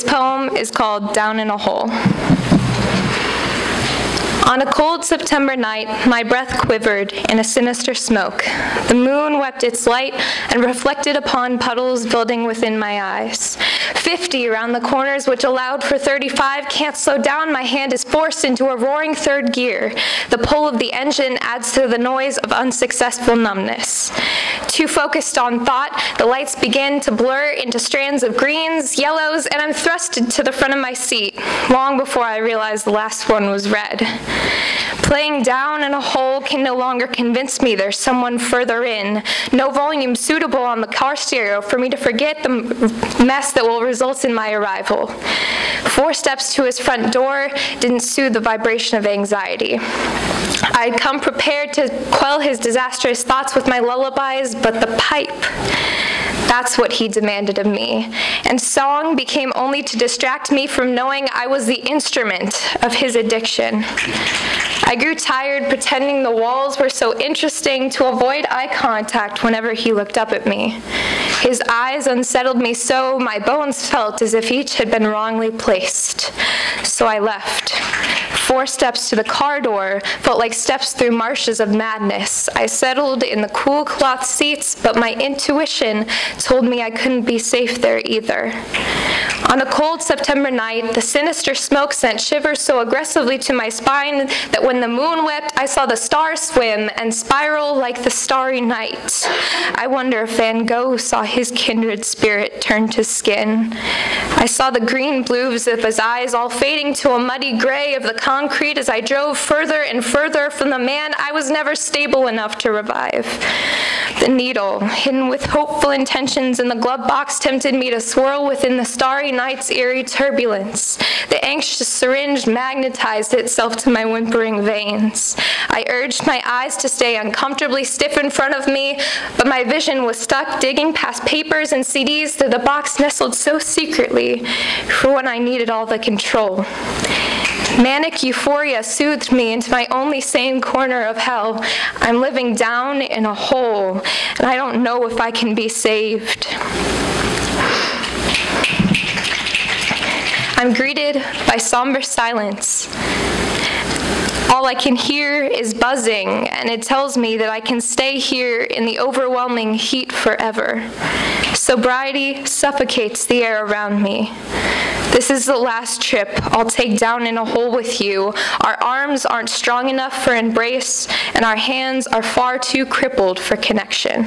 This poem is called Down in a Hole. On a cold September night, my breath quivered in a sinister smoke. The moon wept its light and reflected upon puddles building within my eyes. Fifty around the corners, which allowed for 35, can't slow down. My hand is forced into a roaring third gear. The pull of the engine adds to the noise of unsuccessful numbness. Too focused on thought, the lights begin to blur into strands of greens, yellows, and I'm thrusted to the front of my seat, long before I realized the last one was red. Playing down in a hole can no longer convince me there's someone further in. No volume suitable on the car stereo for me to forget the mess that will result in my arrival. Four steps to his front door didn't soothe the vibration of anxiety. I'd come prepared to quell his disastrous thoughts with my lullabies, but the pipe. That's what he demanded of me. And song became only to distract me from knowing I was the instrument of his addiction. I grew tired pretending the walls were so interesting to avoid eye contact whenever he looked up at me. His eyes unsettled me so my bones felt as if each had been wrongly placed. So I left. Four steps to the car door felt like steps through marshes of madness. I settled in the cool cloth seats, but my intuition told me I couldn't be safe there either. On a cold September night, the sinister smoke sent shivers so aggressively to my spine that when the moon wept, I saw the stars swim and spiral like the starry night. I wonder if Van Gogh saw his kindred spirit turn to skin. I saw the green blues of his eyes all fading to a muddy gray of the concrete as I drove further and further from the man I was never stable enough to revive. The needle, hidden with hopeful intentions in the glove box, tempted me to swirl within the starry night's eerie turbulence. The anxious syringe magnetized itself to my whimpering veins. I urged my eyes to stay uncomfortably stiff in front of me, but my vision was stuck digging past papers and CDs through the box nestled so secretly for when I needed all the control. Manic euphoria soothed me into my only sane corner of hell. I'm living down in a hole, and I don't know if I can be saved. I'm greeted by somber silence. All I can hear is buzzing, and it tells me that I can stay here in the overwhelming heat forever. Sobriety suffocates the air around me. This is the last trip I'll take down in a hole with you. Our arms aren't strong enough for embrace, and our hands are far too crippled for connection.